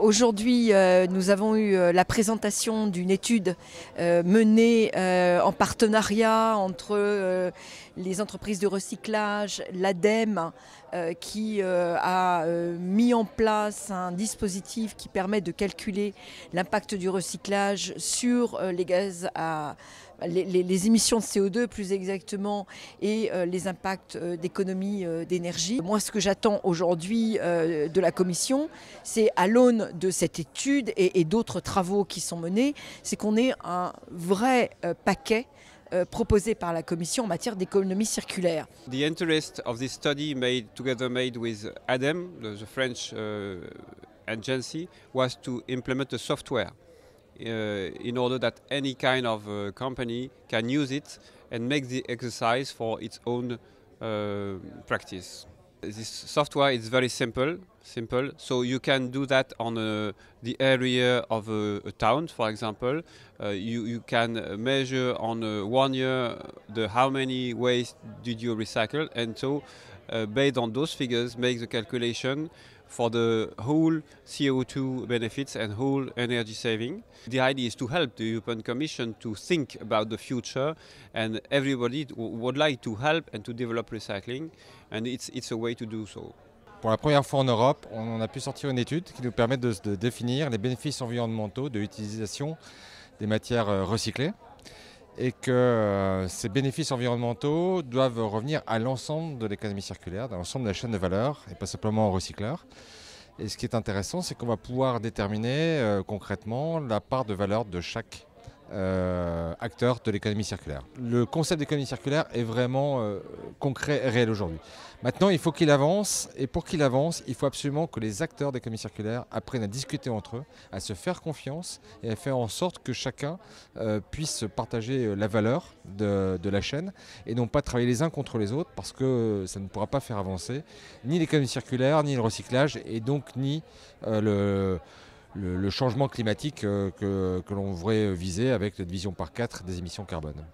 Aujourd'hui, euh, nous avons eu euh, la présentation d'une étude euh, menée en partenariat entre les entreprises de recyclage, l'ADEME, qui a mis en place un dispositif qui permet de calculer l'impact du recyclage sur les gaz à les, émissions de CO2 plus exactement et les impacts d'économie d'énergie. Moi, ce que j'attends aujourd'hui de la Commission, c'est à l'aune de cette étude et, d'autres travaux qui sont menés, c'est qu'on ait un vrai euh, paquet euh, proposé par la Commission en matière d'économie circulaire. The interest of this study made together made with ADEM, the, French uh, agency, was to implement a software uh, in order that any kind of uh, company can use it and make the exercise for its own uh, practice. This software is very simple, simple. So you can do that on uh, the area of a, a town, for example. Uh, you, you can measure on uh, one year the how many waste did you recycle, and so uh, Uh, based on those figures, make the calculation for the whole CO2 benefits and whole energy saving. The idea is to help the European Commission to think about the future and everybody would like to help and to develop recycling and it's, it's a way to do so. Pour la première fois en Europe, on a pu sortir une étude qui nous permet de, de définir les bénéfices environnementaux de l'utilisation des matières euh, recyclées et que euh, ces bénéfices environnementaux doivent revenir à l'ensemble de l'économie circulaire, à l'ensemble de la chaîne de valeur, et pas simplement aux recycleurs. Et ce qui est intéressant, c'est qu'on va pouvoir déterminer euh, concrètement la part de valeur de chaque euh, acteurs de l'économie circulaire. Le concept d'économie circulaire est vraiment euh, concret et réel aujourd'hui. Maintenant, il faut qu'il avance, et pour qu'il avance, il faut absolument que les acteurs d'économie circulaire apprennent à discuter entre eux, à se faire confiance et à faire en sorte que chacun euh, puisse partager la valeur de, de, la chaîne et non pas travailler les uns contre les autres parce que ça ne pourra pas faire avancer ni l'économie circulaire, ni le recyclage et donc ni le le, changement climatique euh, que, l'on voudrait viser avec notre vision par 4 des émissions carbone.